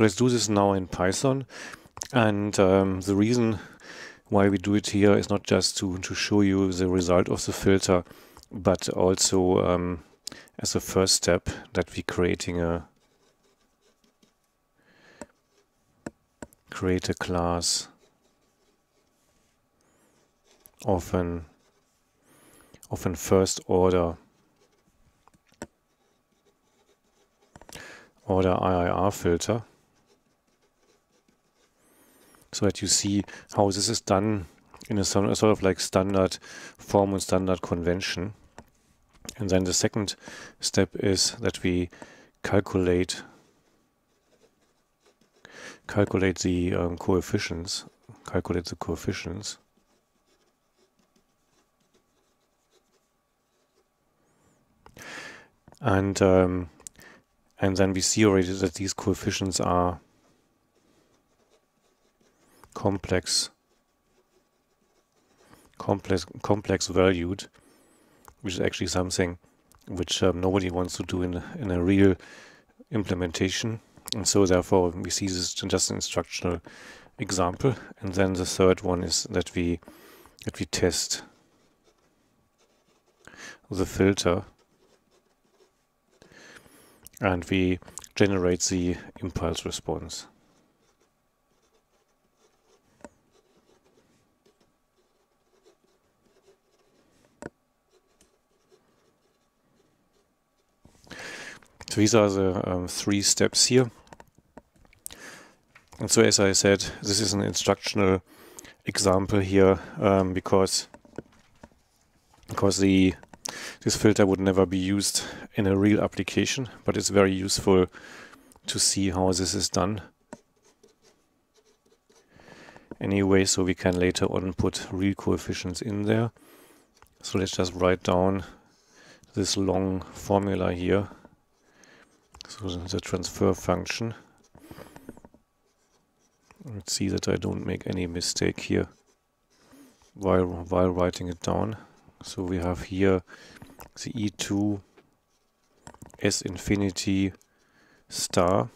So let's do this now in Python. And um, the reason why we do it here is not just to, to show you the result of the filter, but also um, as a first step that we're creating a create a class of an of an first order order IIR filter so that you see how this is done in a sort of like standard form and standard convention. And then the second step is that we calculate calculate the um, coefficients, calculate the coefficients. And um, and then we see already that these coefficients are complex complex complex valued which is actually something which um, nobody wants to do in in a real implementation. And so therefore we see this just an instructional example. And then the third one is that we that we test the filter. And we generate the impulse response these are the um, three steps here. And so as I said, this is an instructional example here um, because because the this filter would never be used in a real application, but it's very useful to see how this is done. Anyway, so we can later on put real coefficients in there. So let's just write down this long formula here so the transfer function. Let's see that I don't make any mistake here while while writing it down. So we have here the E2 S infinity star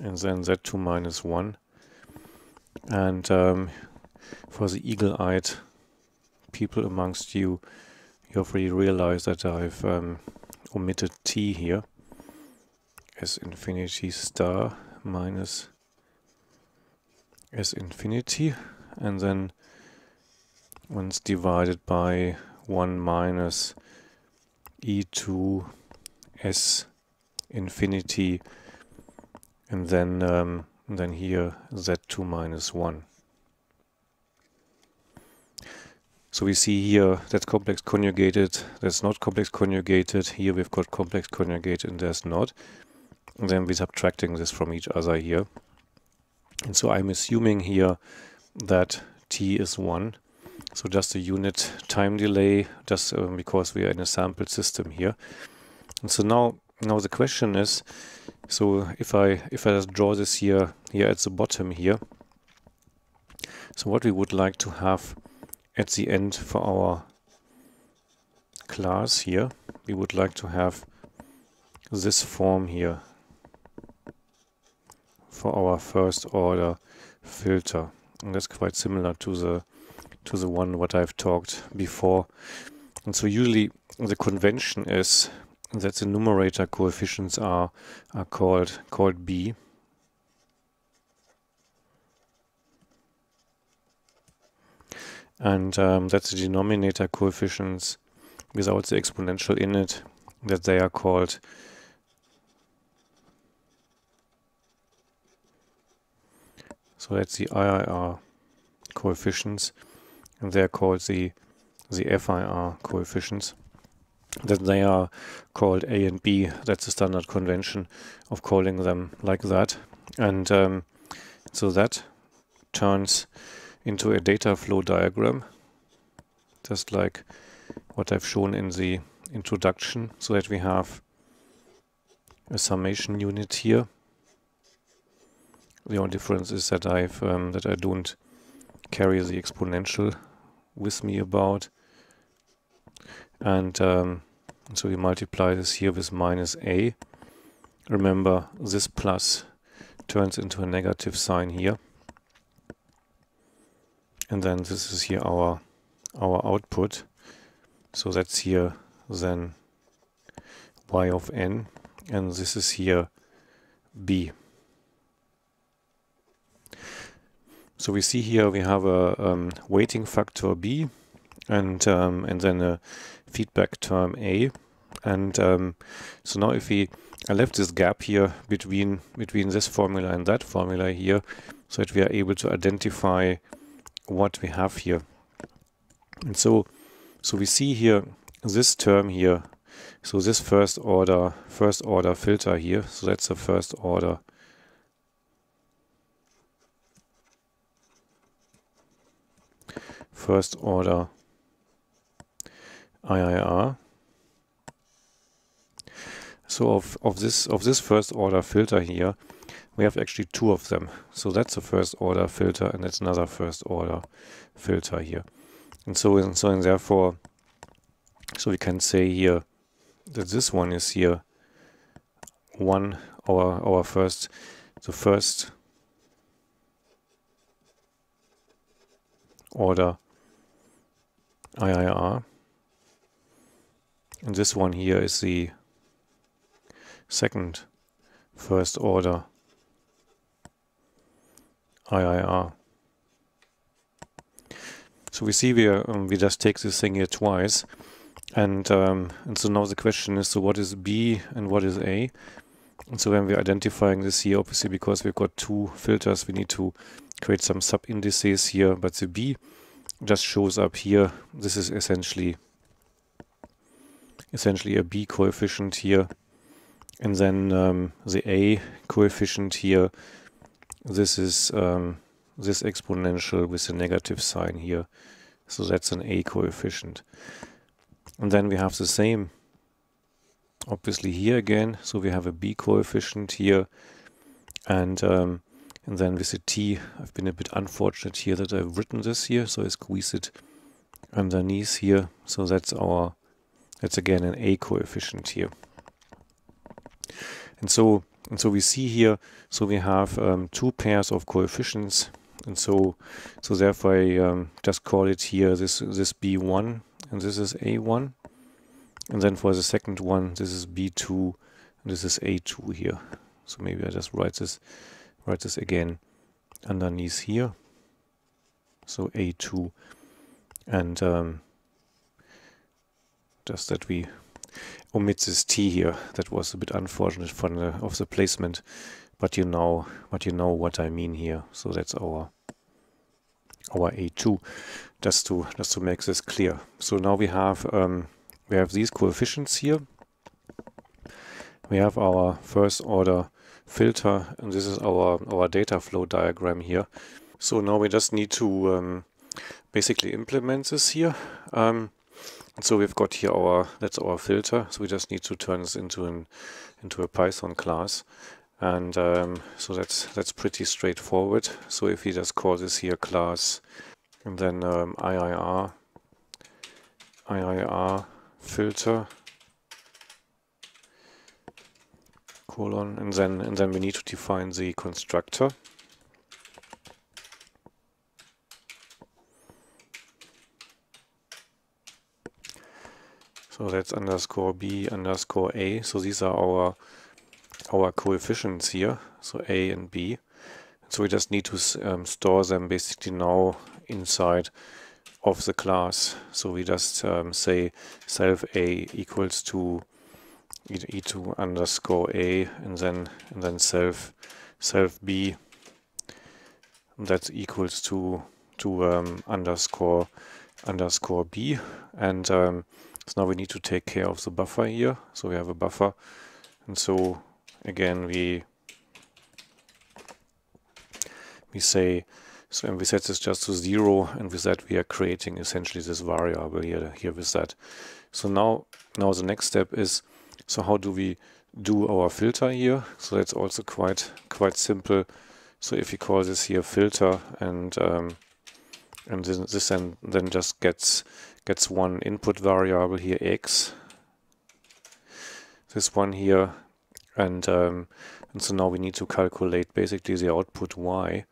and then Z2 minus 1 and um, for the eagle-eyed people amongst you you've already realized that I've um, omitted T here S infinity star minus S infinity and then once divided by 1 minus e2 s infinity and then um, then here z2 minus 1. So we see here that's complex conjugated, that's not complex conjugated, here we've got complex conjugated and there's not then we're subtracting this from each other here. And so I'm assuming here that t is 1. So just a unit time delay, just um, because we are in a sample system here. And so now, now the question is, so if I if I just draw this here here at the bottom here, so what we would like to have at the end for our class here, we would like to have this form here for our first order filter. And that's quite similar to the to the one what I've talked before. And so usually the convention is that the numerator coefficients are are called called b. And um, that's the denominator coefficients without the exponential in it, that they are called So that's the IIR coefficients, and they're called the the FIR coefficients. That they are called A and B. That's the standard convention of calling them like that. And um, so that turns into a data flow diagram, just like what I've shown in the introduction, so that we have a summation unit here the only difference is that I've um, that I don't carry the exponential with me about, and um, so we multiply this here with minus a. Remember, this plus turns into a negative sign here. And then this is here our our output. So that's here then y of n and this is here b. So we see here we have a um, weighting factor b and um, and then a feedback term a. And um, so now if we I left this gap here between between this formula and that formula here so that we are able to identify what we have here. And so so we see here this term here. So this first order first order filter here. So that's the first order first order ah, IIR. Ah. So of, of this of this first order filter here, we have actually two of them. So that's a first order filter and that's another first order filter here. And so and so and therefore so we can say here that this one is here one our our first the first order IIR. And this one here is the second first order IIR. So we see we, are, um, we just take this thing here twice. And, um, and so now the question is, so what is B and what is A? And so when we're identifying this here, obviously because we've got two filters, we need to create some sub indices here, but the B just shows up here. This is essentially essentially a b coefficient here, and then um, the a coefficient here. This is um, this exponential with a negative sign here, so that's an a coefficient. And then we have the same, obviously here again. So we have a b coefficient here, and um, and then with the T, I've been a bit unfortunate here that I've written this here, so I squeeze it underneath here. So that's our, that's again an A coefficient here. And so, and so we see here, so we have um, two pairs of coefficients. And so, so therefore I um, just call it here, this, this B1 and this is A1. And then for the second one, this is B2 and this is A2 here. So maybe I just write this write this again underneath here. So A2 and um, just that we omit this T here. That was a bit unfortunate from the, of the placement, but you know, but you know what I mean here. So that's our our A2, just to just to make this clear. So now we have um, we have these coefficients here. We have our first order filter and this is our our data flow diagram here. So now we just need to um, basically implement this here. Um, so we've got here our that's our filter. So we just need to turn this into an into a Python class. And um, so that's that's pretty straightforward. So if we just call this here class and then um, IIR IIR filter colon and then and then we need to define the constructor so that's underscore b underscore a. So these are our our coefficients here. So a and b. So we just need to um, store them basically now inside of the class. So we just um, say self a equals to e2 underscore a and then and then self self b. That's equals to to um, underscore underscore b. And um, so now we need to take care of the buffer here. So we have a buffer. And so again we we say so and we set this just to zero. And with that we are creating essentially this variable here here with that. So now now the next step is so how do we do our filter here? So that's also quite quite simple. So if we call this here filter and um, and this, this then then just gets gets one input variable here x. This one here and um, and so now we need to calculate basically the output y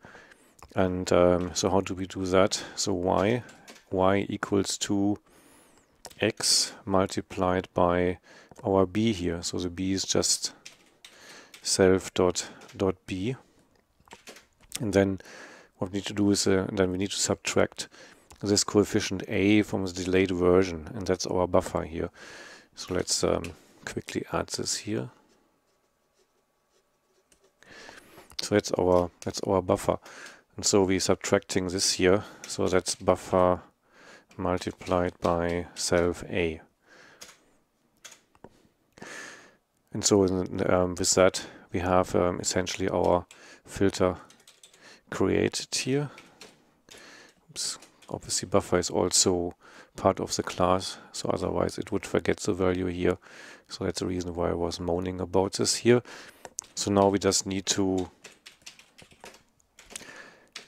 and um, so how do we do that so y y equals to x multiplied by our b here. So the b is just self dot dot b. And then what we need to do is uh, then we need to subtract this coefficient a from the delayed version. And that's our buffer here. So let's um, quickly add this here. So that's our that's our buffer. And so we're subtracting this here. So that's buffer multiplied by self a. And so um, with that we have um, essentially our filter created here. Oops. obviously buffer is also part of the class so otherwise it would forget the value here. So that's the reason why I was moaning about this here. So now we just need to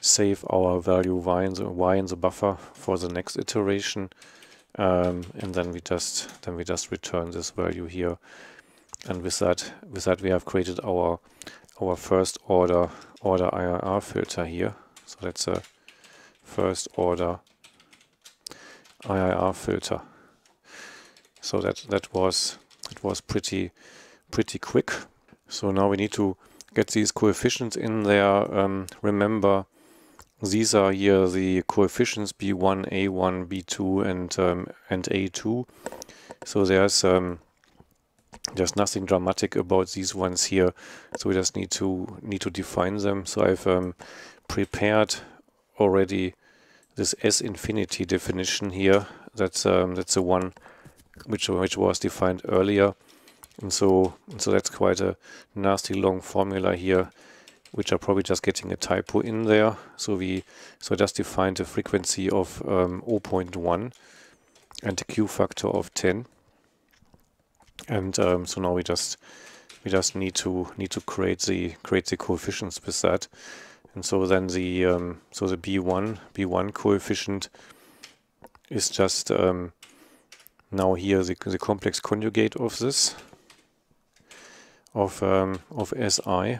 save our value y in the, y in the buffer for the next iteration. Um, and then we just then we just return this value here. And with that with that we have created our our first order order IIR filter here. So that's a first order IIR filter. So that that was it was pretty pretty quick. So now we need to get these coefficients in there. Um, remember these are here the coefficients b1 a1 b2 and um, and a2 so there's um, there's nothing dramatic about these ones here. So we just need to need to define them. So I've um, prepared already this S infinity definition here. That's um, that's the one which which was defined earlier. And so and so that's quite a nasty long formula here which are probably just getting a typo in there. So we so I just defined a frequency of um, 0.1 and a Q factor of 10 and um, so now we just we just need to need to create the create the coefficients with that. And so then the um, so the b1 b1 coefficient is just um, now here the, the complex conjugate of this of um, of si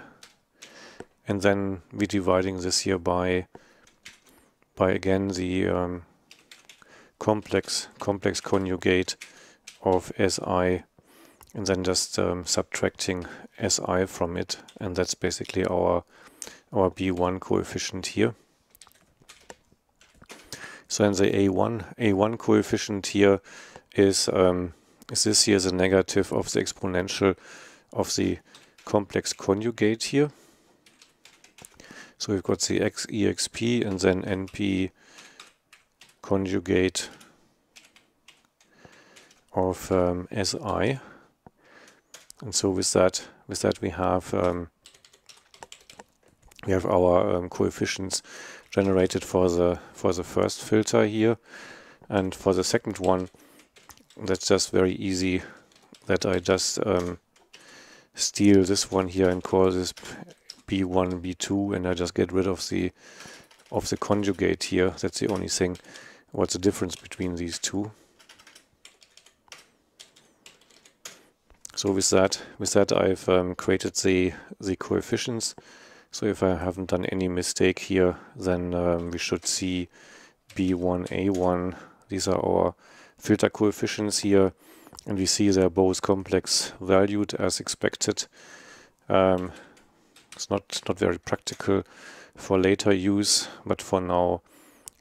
and then we're dividing this here by by again the um, complex complex conjugate of si and then just um, subtracting si from it. And that's basically our our b1 coefficient here. So then the a1 a1 coefficient here is um, is this here the negative of the exponential of the complex conjugate here so we've got the x exp and then np conjugate of um, si. And so with that with that we have um, we have our um, coefficients generated for the for the first filter here. And for the second one that's just very easy that I just um, steal this one here and call this b1 b2 and I just get rid of the of the conjugate here that's the only thing what's the difference between these two So with that, with that I've um, created the, the coefficients. So if I haven't done any mistake here, then um, we should see B1, A1. These are our filter coefficients here. And we see they're both complex valued as expected. Um, it's not, not very practical for later use, but for now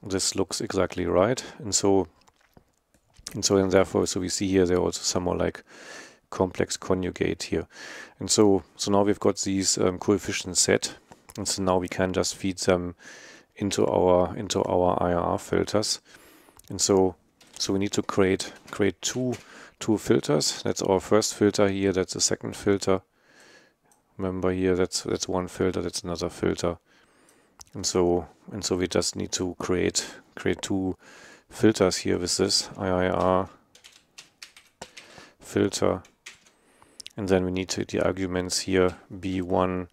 this looks exactly right. And so and so and therefore so we see here they're also somewhat like complex conjugate here. And so, so now we've got these um, coefficients set, and so now we can just feed them into our into our IIR filters. And so, so we need to create create two two filters. That's our first filter here. That's the second filter. Remember here, that's that's one filter. That's another filter. And so and so we just need to create create two filters here with this IIR filter and then we need to the arguments here b1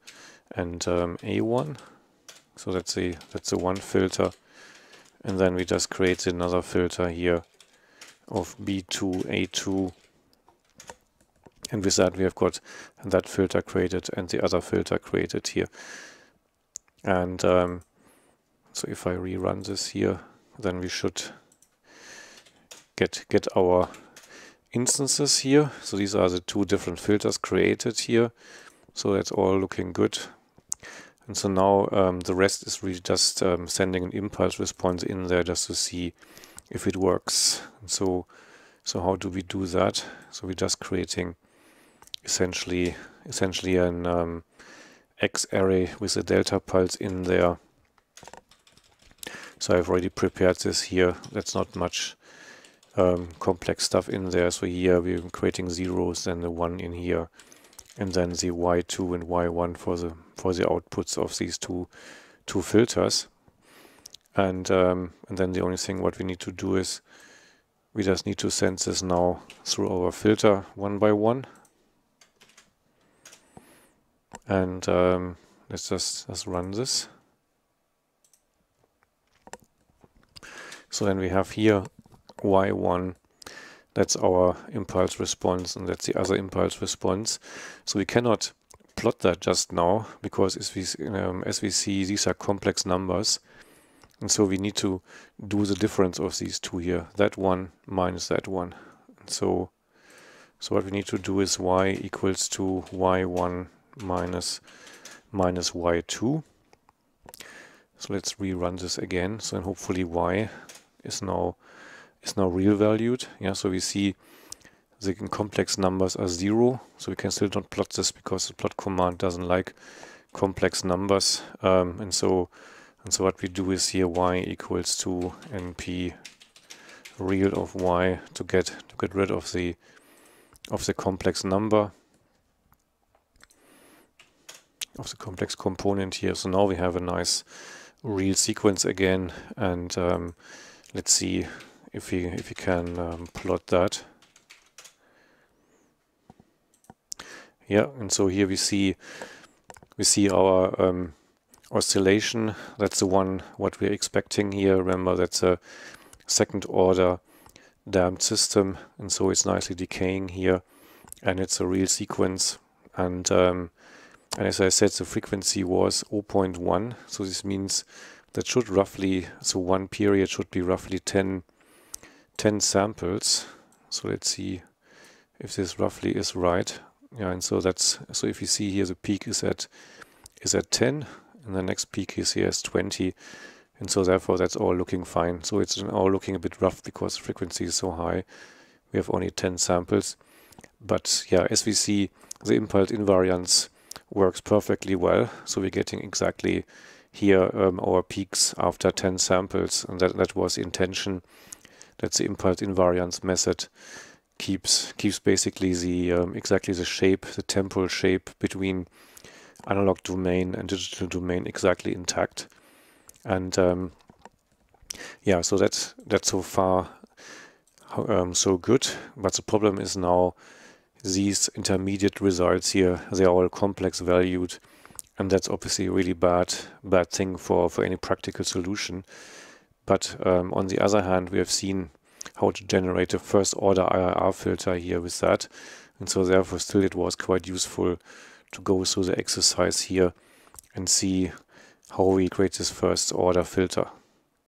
and um, a1 so that's the that's the one filter and then we just create another filter here of b2 a2 And with that, we have got that filter created and the other filter created here. And um, so if I rerun this here, then we should get get our instances here. So these are the two different filters created here. So that's all looking good. And so now um, the rest is really just um, sending an impulse response in there just to see if it works. And so, so how do we do that? So we're just creating essentially essentially an um, X array with a delta pulse in there. So I've already prepared this here. That's not much um, complex stuff in there. So here we're creating zeros, then the one in here, and then the y2 and y1 for the for the outputs of these two two filters. And um, and then the only thing what we need to do is we just need to send this now through our filter one by one. And um, let's just, just run this. So then we have here y1 that's our impulse response and that's the other impulse response. So we cannot plot that just now because as we, um, as we see these are complex numbers and so we need to do the difference of these two here, that one minus that one. So, so what we need to do is y equals to y1 minus minus y2. So let's rerun this again. So and hopefully y is now is now real valued. Yeah, so we see the complex numbers are zero, so we can still not plot this because the plot command doesn't like complex numbers. Um, and so and so what we do is here y equals to np real of y to get to get rid of the of the complex number of the complex component here. So now we have a nice real sequence again and um, let's see if we if we can um, plot that. Yeah, and so here we see we see our um, oscillation. That's the one what we're expecting here. Remember that's a second order damped system, and so it's nicely decaying here, and it's a real sequence. And um, and as I said, the frequency was 0.1, so this means that should roughly so one period should be roughly 10 10 samples. So let's see if this roughly is right. Yeah, and so that's so if you see here the peak is at is at 10 and the next peak is here is 20 and so therefore that's all looking fine. So it's all looking a bit rough because the frequency is so high. We have only 10 samples. But yeah, as we see, the impulse invariance works perfectly well. So we're getting exactly here um, our peaks after 10 samples and that, that was intention that's the impulse invariance method keeps keeps basically the um, exactly the shape, the temporal shape between analog domain and digital domain exactly intact. And um, yeah, so that's that's so far um, so good. But the problem is now these intermediate results here, they are all complex valued, and that's obviously a really bad bad thing for for any practical solution. But um, on the other hand, we have seen how to generate a first order IIR filter here with that. And so therefore still it was quite useful to go through the exercise here and see how we create this first order filter.